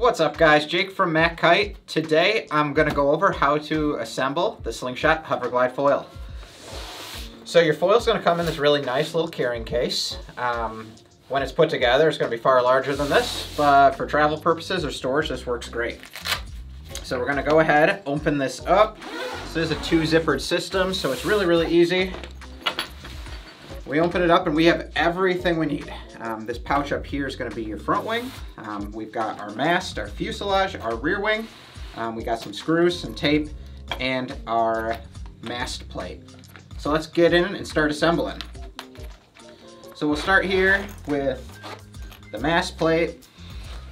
What's up guys, Jake from MACkite. Today I'm gonna go over how to assemble the Slingshot Hoverglide foil. So your foil's gonna come in this really nice little carrying case. Um, when it's put together, it's gonna be far larger than this, but for travel purposes or storage, this works great. So we're gonna go ahead, open this up. This is a two zippered system, so it's really, really easy. We open it up and we have everything we need. Um, this pouch up here is gonna be your front wing. Um, we've got our mast, our fuselage, our rear wing. Um, we got some screws, some tape, and our mast plate. So let's get in and start assembling. So we'll start here with the mast plate.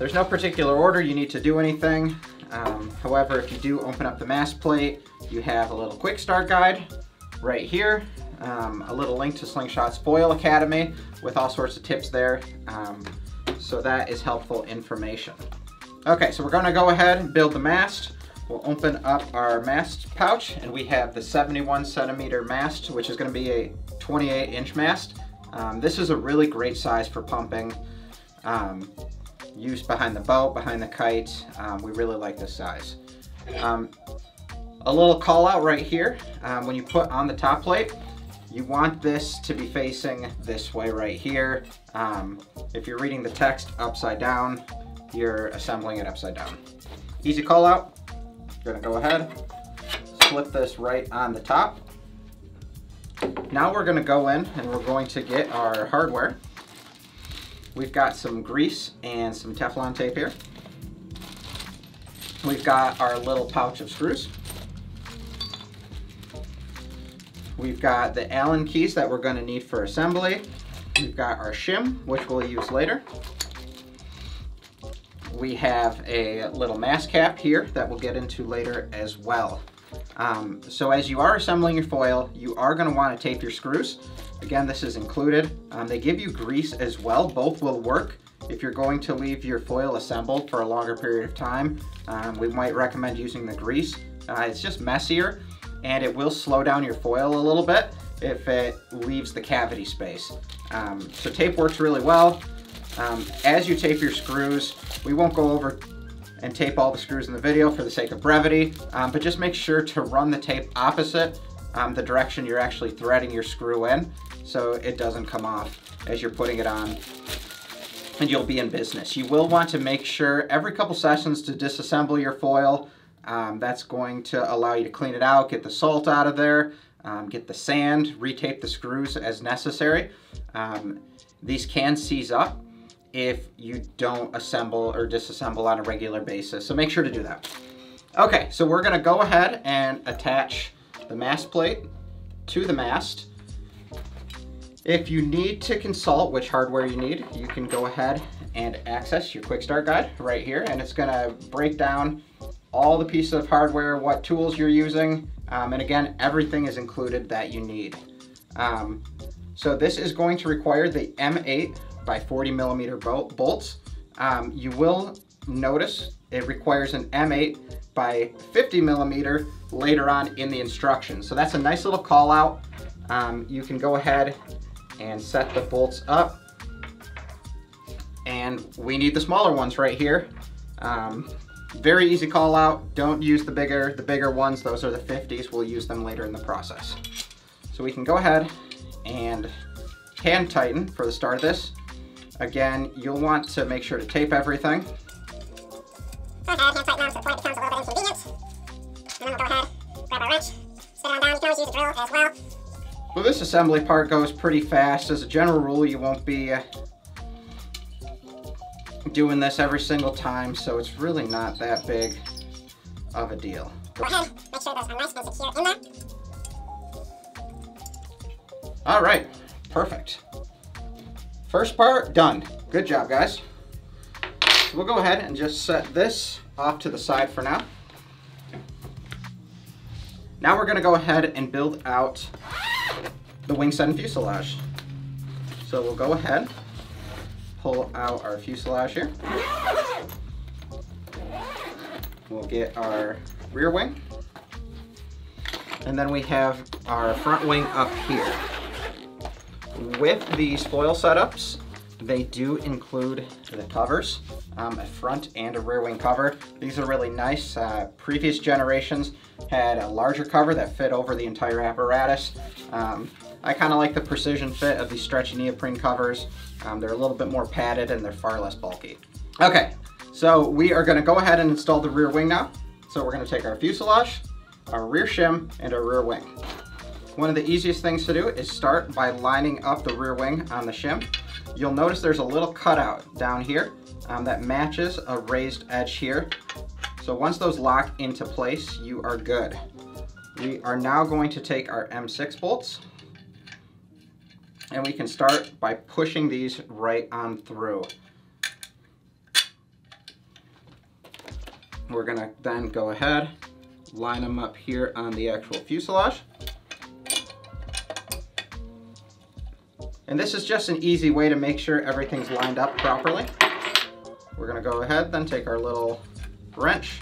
There's no particular order you need to do anything. Um, however, if you do open up the mast plate, you have a little quick start guide right here um, a little link to Slingshot's Foil Academy with all sorts of tips there. Um, so that is helpful information. Okay, so we're gonna go ahead and build the mast. We'll open up our mast pouch and we have the 71 centimeter mast, which is gonna be a 28 inch mast. Um, this is a really great size for pumping. Um, use behind the boat, behind the kite. Um, we really like this size. Um, a little call out right here. Um, when you put on the top plate, you want this to be facing this way right here. Um, if you're reading the text upside down, you're assembling it upside down. Easy call out. You're gonna go ahead, slip this right on the top. Now we're gonna go in and we're going to get our hardware. We've got some grease and some Teflon tape here. We've got our little pouch of screws. We've got the Allen keys that we're going to need for assembly. We've got our shim, which we'll use later. We have a little mast cap here that we'll get into later as well. Um, so as you are assembling your foil, you are going to want to tape your screws. Again, this is included. Um, they give you grease as well. Both will work. If you're going to leave your foil assembled for a longer period of time, um, we might recommend using the grease. Uh, it's just messier, and it will slow down your foil a little bit if it leaves the cavity space. Um, so tape works really well. Um, as you tape your screws, we won't go over and tape all the screws in the video for the sake of brevity, um, but just make sure to run the tape opposite um, the direction you're actually threading your screw in so it doesn't come off as you're putting it on and you'll be in business. You will want to make sure every couple sessions to disassemble your foil um, that's going to allow you to clean it out, get the salt out of there, um, get the sand, retape the screws as necessary. Um, these can seize up if you don't assemble or disassemble on a regular basis, so make sure to do that. Okay, so we're gonna go ahead and attach the mast plate to the mast. If you need to consult which hardware you need, you can go ahead and access your quick start guide right here, and it's gonna break down all the pieces of hardware, what tools you're using, um, and again, everything is included that you need. Um, so this is going to require the M8 by 40 millimeter bolts. Um, you will notice it requires an M8 by 50 millimeter later on in the instructions. So that's a nice little call out. Um, you can go ahead and set the bolts up. And we need the smaller ones right here. Very easy call out. Don't use the bigger, the bigger ones. Those are the 50s. We'll use them later in the process. So we can go ahead and hand tighten for the start of this. Again, you'll want to make sure to tape everything. Go ahead, hand tighten them to the point it becomes a little bit inconvenient. And then we'll go ahead, grab our wrench, spin on down. You can always use a drill as well. Well, this assembly part goes pretty fast. As a general rule, you won't be uh, doing this every single time, so it's really not that big of a deal. Go ahead, make sure those are nice and secure in there. All right, perfect. First part, done. Good job, guys. So we'll go ahead and just set this off to the side for now. Now we're gonna go ahead and build out the wing set and fuselage. So we'll go ahead pull out our fuselage here. We'll get our rear wing. And then we have our front wing up here. With these foil setups, they do include the covers, um, a front and a rear wing cover. These are really nice. Uh, previous generations had a larger cover that fit over the entire apparatus. Um, I kind of like the precision fit of these stretchy neoprene covers. Um, they're a little bit more padded and they're far less bulky. Okay, so we are gonna go ahead and install the rear wing now. So we're gonna take our fuselage, our rear shim, and our rear wing. One of the easiest things to do is start by lining up the rear wing on the shim. You'll notice there's a little cutout down here um, that matches a raised edge here. So once those lock into place, you are good. We are now going to take our M6 bolts and we can start by pushing these right on through. We're gonna then go ahead, line them up here on the actual fuselage. And this is just an easy way to make sure everything's lined up properly. We're gonna go ahead, then take our little wrench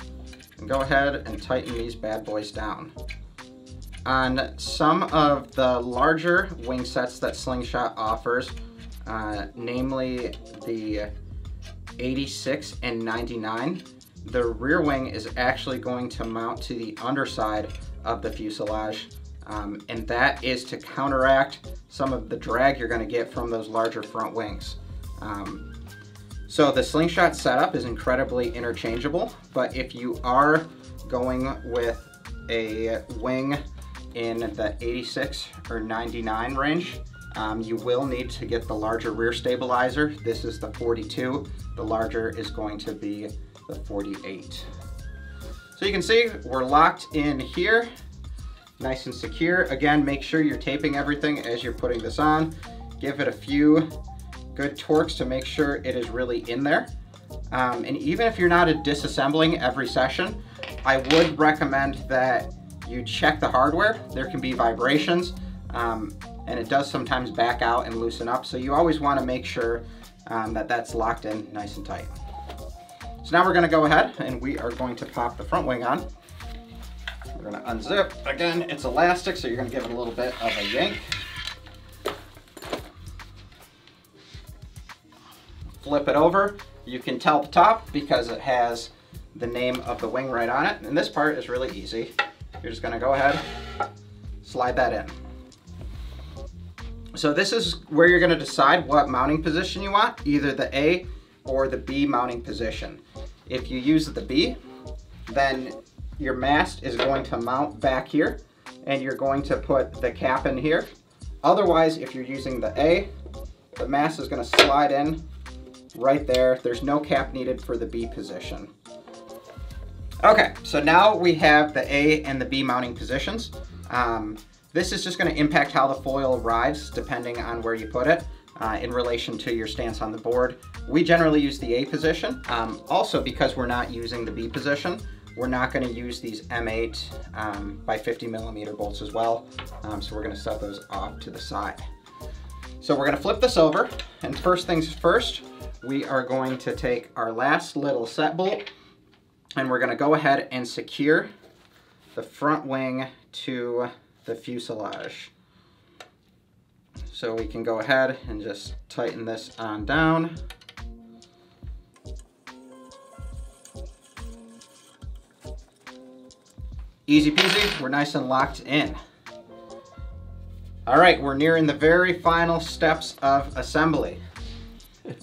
and go ahead and tighten these bad boys down. On some of the larger wing sets that Slingshot offers, uh, namely the 86 and 99, the rear wing is actually going to mount to the underside of the fuselage um, and that is to counteract some of the drag you're gonna get from those larger front wings. Um, so the slingshot setup is incredibly interchangeable, but if you are going with a wing in the 86 or 99 range, um, you will need to get the larger rear stabilizer. This is the 42. The larger is going to be the 48. So you can see we're locked in here nice and secure. Again, make sure you're taping everything as you're putting this on. Give it a few good torques to make sure it is really in there. Um, and even if you're not disassembling every session, I would recommend that you check the hardware. There can be vibrations um, and it does sometimes back out and loosen up. So you always wanna make sure um, that that's locked in nice and tight. So now we're gonna go ahead and we are going to pop the front wing on. We're gonna unzip. Again, it's elastic, so you're gonna give it a little bit of a yank. Flip it over. You can tell the top because it has the name of the wing right on it. And this part is really easy. You're just gonna go ahead, slide that in. So this is where you're gonna decide what mounting position you want, either the A or the B mounting position. If you use the B, then your mast is going to mount back here and you're going to put the cap in here. Otherwise, if you're using the A, the mast is gonna slide in right there. There's no cap needed for the B position. Okay, so now we have the A and the B mounting positions. Um, this is just gonna impact how the foil rides depending on where you put it. Uh, in relation to your stance on the board. We generally use the A position. Um, also because we're not using the B position, we're not going to use these M8 um, by 50 millimeter bolts as well, um, so we're going to set those off to the side. So we're going to flip this over, and first things first, we are going to take our last little set bolt, and we're going to go ahead and secure the front wing to the fuselage. So we can go ahead and just tighten this on down. Easy peasy, we're nice and locked in. All right, we're nearing the very final steps of assembly.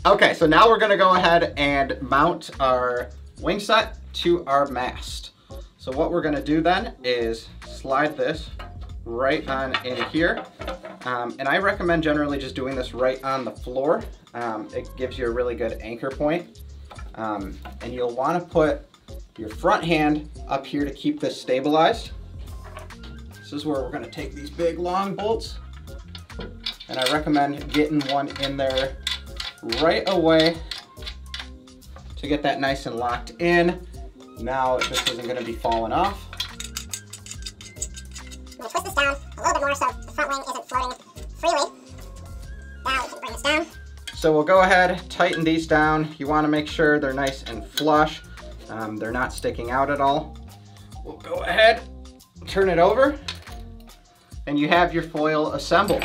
Okay, so now we're gonna go ahead and mount our wing set to our mast. So what we're gonna do then is slide this right on in here. Um, and I recommend generally just doing this right on the floor. Um, it gives you a really good anchor point. Um, and you'll wanna put your front hand up here to keep this stabilized. This is where we're gonna take these big long bolts and I recommend getting one in there right away to get that nice and locked in. Now this isn't gonna be falling off. I'm gonna twist this down a little bit more so the front wing isn't floating freely. Now we can bring this down. So we'll go ahead, tighten these down. You wanna make sure they're nice and flush. Um, they're not sticking out at all. We'll go ahead, turn it over, and you have your foil assembled.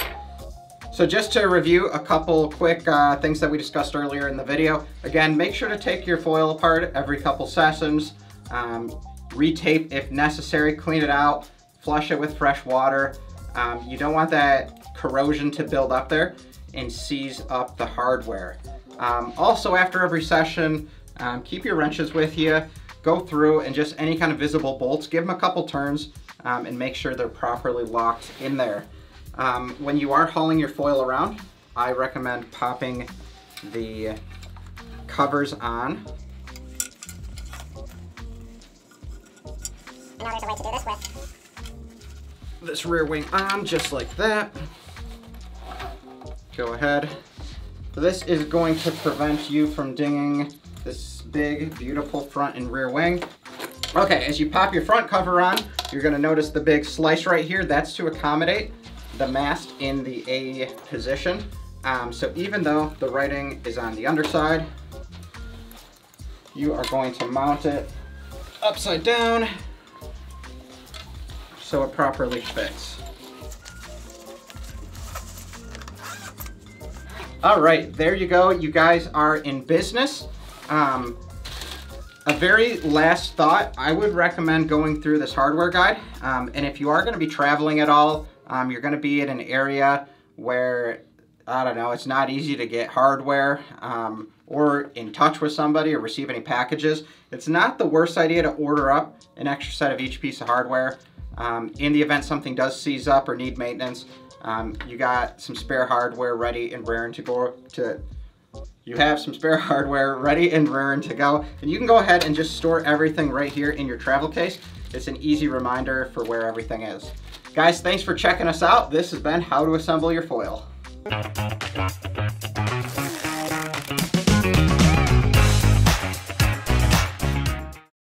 So just to review a couple quick uh, things that we discussed earlier in the video. Again, make sure to take your foil apart every couple sessions. Um, retape if necessary, clean it out, flush it with fresh water. Um, you don't want that corrosion to build up there and seize up the hardware. Um, also after every session, um, keep your wrenches with you, go through and just any kind of visible bolts, give them a couple turns um, and make sure they're properly locked in there. Um, when you are hauling your foil around, I recommend popping the covers on. Know there's a way to do this with This rear wing on just like that. Go ahead. This is going to prevent you from dinging this big, beautiful front and rear wing. Okay, as you pop your front cover on, you're gonna notice the big slice right here. That's to accommodate the mast in the A position. Um, so even though the writing is on the underside, you are going to mount it upside down so it properly fits. All right, there you go. You guys are in business. Um, a very last thought, I would recommend going through this hardware guide. Um, and if you are gonna be traveling at all, um, you're gonna be in an area where, I don't know, it's not easy to get hardware um, or in touch with somebody or receive any packages. It's not the worst idea to order up an extra set of each piece of hardware. Um, in the event something does seize up or need maintenance, um, you got some spare hardware ready and raring to go to you have some spare hardware ready and raring to go. And you can go ahead and just store everything right here in your travel case. It's an easy reminder for where everything is. Guys, thanks for checking us out. This has been How to Assemble Your Foil.